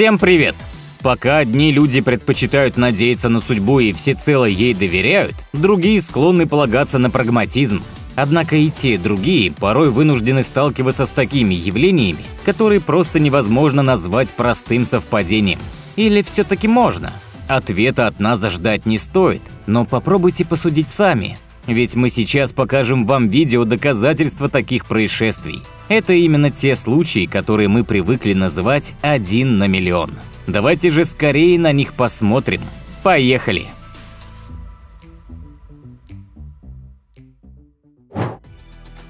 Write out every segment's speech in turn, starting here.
Всем привет! Пока одни люди предпочитают надеяться на судьбу и всецело ей доверяют, другие склонны полагаться на прагматизм. Однако и те, и другие порой вынуждены сталкиваться с такими явлениями, которые просто невозможно назвать простым совпадением. Или все-таки можно? Ответа от нас ждать не стоит, но попробуйте посудить сами, ведь мы сейчас покажем вам видео доказательства таких происшествий. Это именно те случаи, которые мы привыкли называть «один на миллион». Давайте же скорее на них посмотрим. Поехали!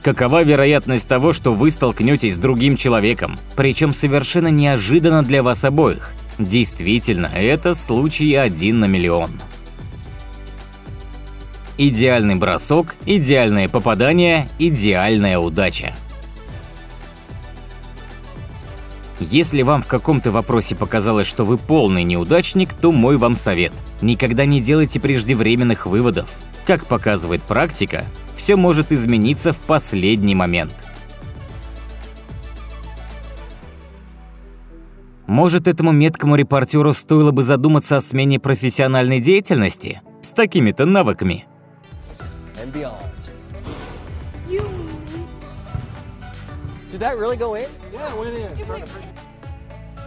Какова вероятность того, что вы столкнетесь с другим человеком, причем совершенно неожиданно для вас обоих? Действительно, это случай один на миллион. Идеальный бросок, идеальное попадание, идеальная удача. Если вам в каком-то вопросе показалось, что вы полный неудачник, то мой вам совет. Никогда не делайте преждевременных выводов. Как показывает практика, все может измениться в последний момент. Может, этому меткому репортеру стоило бы задуматься о смене профессиональной деятельности? С такими-то навыками.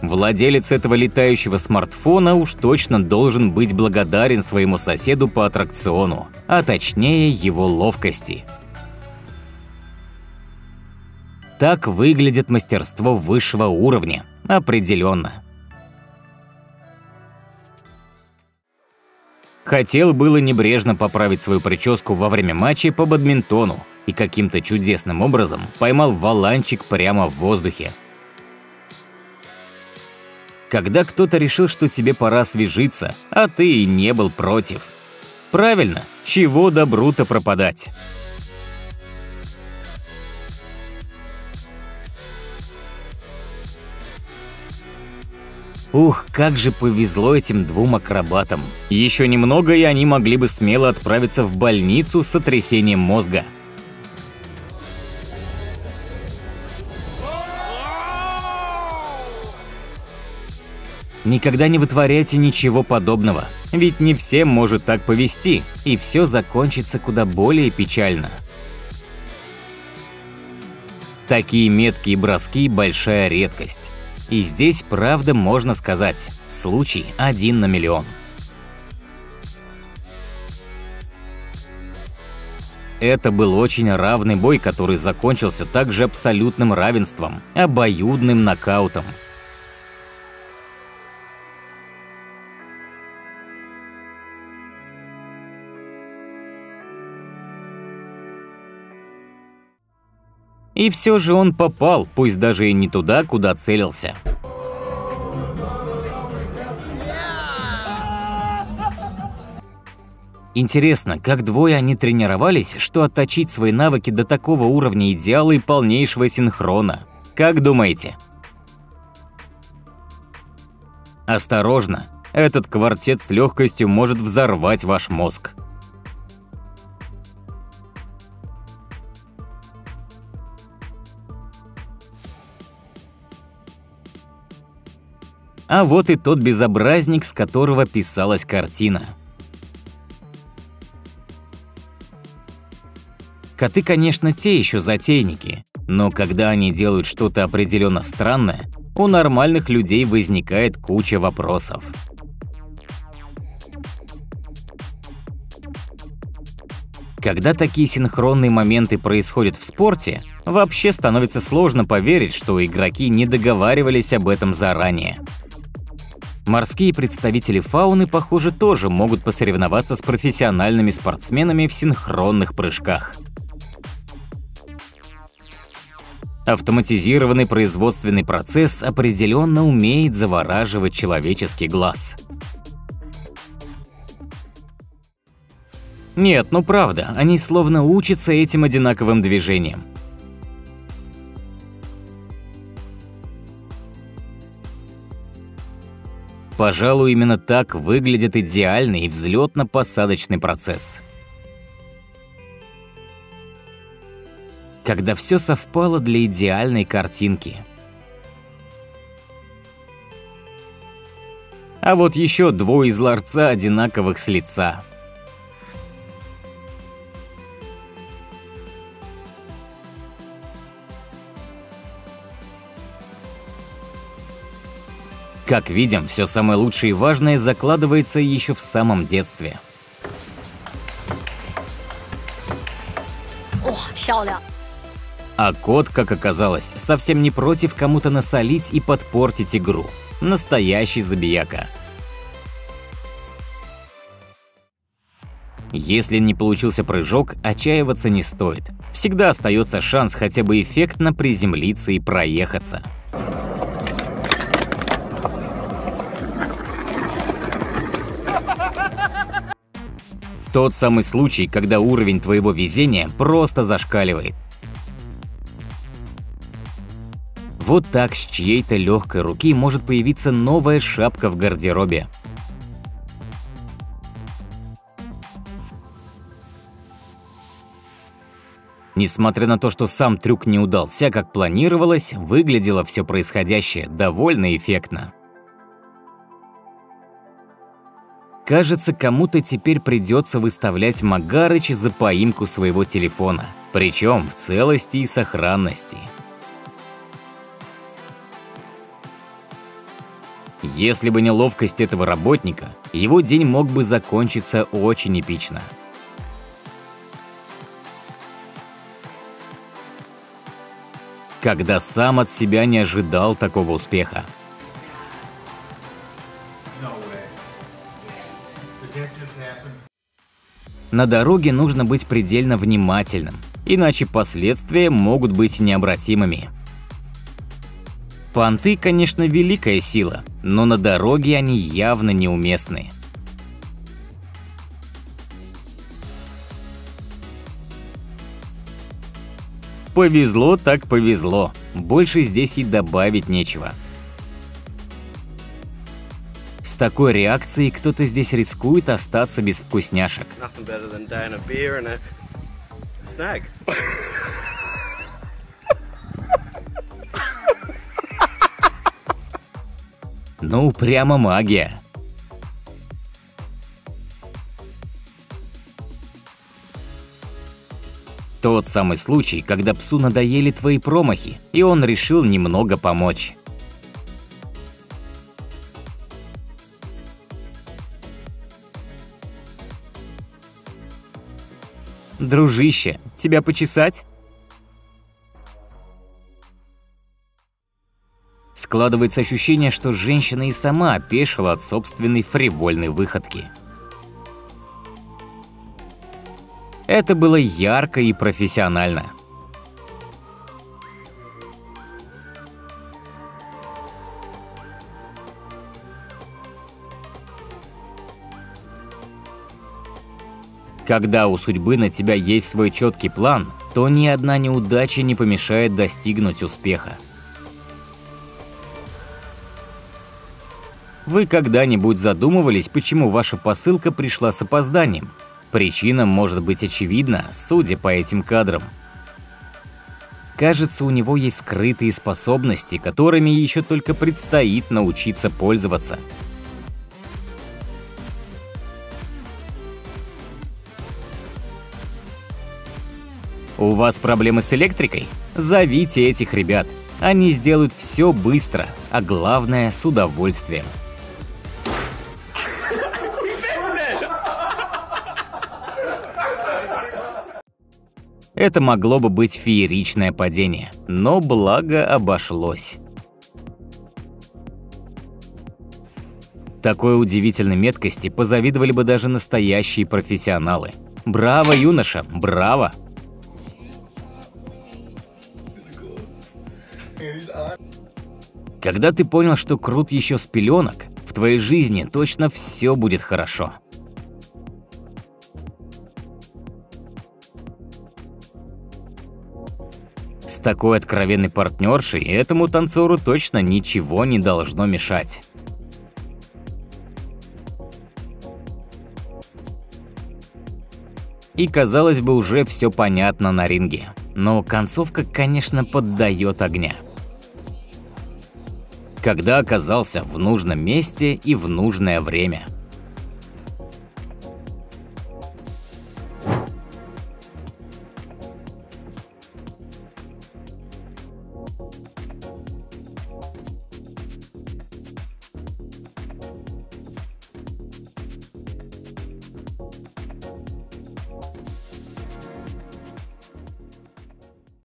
Владелец этого летающего смартфона уж точно должен быть благодарен своему соседу по аттракциону, а точнее его ловкости. Так выглядит мастерство высшего уровня, определенно. Хотел было небрежно поправить свою прическу во время матча по бадминтону и каким-то чудесным образом поймал валанчик прямо в воздухе, когда кто-то решил, что тебе пора освежиться, а ты и не был против. Правильно, чего добру-то пропадать? Ух, как же повезло этим двум акробатам. Еще немного, и они могли бы смело отправиться в больницу с сотрясением мозга. Никогда не вытворяйте ничего подобного, ведь не всем может так повести, и все закончится куда более печально. Такие меткие броски – большая редкость. И здесь, правда, можно сказать, случай один на миллион. Это был очень равный бой, который закончился также абсолютным равенством, обоюдным нокаутом – И все же он попал, пусть даже и не туда, куда целился. Интересно, как двое они тренировались, что отточить свои навыки до такого уровня идеала и полнейшего синхрона? Как думаете? Осторожно, этот квартет с легкостью может взорвать ваш мозг. А вот и тот безобразник, с которого писалась картина. Коты, конечно, те еще затейники, но когда они делают что-то определенно странное, у нормальных людей возникает куча вопросов. Когда такие синхронные моменты происходят в спорте, вообще становится сложно поверить, что игроки не договаривались об этом заранее. Морские представители фауны, похоже, тоже могут посоревноваться с профессиональными спортсменами в синхронных прыжках. Автоматизированный производственный процесс определенно умеет завораживать человеческий глаз. Нет, ну правда, они словно учатся этим одинаковым движениям. Пожалуй, именно так выглядит идеальный взлетно-посадочный процесс. Когда все совпало для идеальной картинки. А вот еще двое из ларца одинаковых с лица. Как видим, все самое лучшее и важное закладывается еще в самом детстве. А кот, как оказалось, совсем не против кому-то насолить и подпортить игру. Настоящий забияка. Если не получился прыжок, отчаиваться не стоит. Всегда остается шанс хотя бы эффектно приземлиться и проехаться. Тот самый случай, когда уровень твоего везения просто зашкаливает. Вот так с чьей-то легкой руки может появиться новая шапка в гардеробе. Несмотря на то, что сам трюк не удался, как планировалось, выглядело все происходящее довольно эффектно. Кажется, кому-то теперь придется выставлять Магарыч за поимку своего телефона, причем в целости и сохранности. Если бы не ловкость этого работника, его день мог бы закончиться очень эпично. Когда сам от себя не ожидал такого успеха. На дороге нужно быть предельно внимательным, иначе последствия могут быть необратимыми. Понты, конечно, великая сила, но на дороге они явно неуместны. Повезло так повезло, больше здесь и добавить нечего. С такой реакцией кто-то здесь рискует остаться без вкусняшек. Ну, прямо магия. Тот самый случай, когда псу надоели твои промахи, и он решил немного помочь. Дружище, тебя почесать? Складывается ощущение, что женщина и сама опешила от собственной фривольной выходки. Это было ярко и профессионально. Когда у судьбы на тебя есть свой четкий план, то ни одна неудача не помешает достигнуть успеха. Вы когда-нибудь задумывались, почему ваша посылка пришла с опозданием? Причина может быть очевидна, судя по этим кадрам. Кажется, у него есть скрытые способности, которыми еще только предстоит научиться пользоваться – У вас проблемы с электрикой? Зовите этих ребят. Они сделают все быстро, а главное с удовольствием. Это могло бы быть фееричное падение, но благо обошлось. Такой удивительной меткости позавидовали бы даже настоящие профессионалы. Браво, юноша, браво! Когда ты понял, что крут еще с пеленок, в твоей жизни точно все будет хорошо. С такой откровенной партнершей этому танцору точно ничего не должно мешать. И казалось бы, уже все понятно на ринге. Но концовка, конечно, поддает огня. Когда оказался в нужном месте и в нужное время.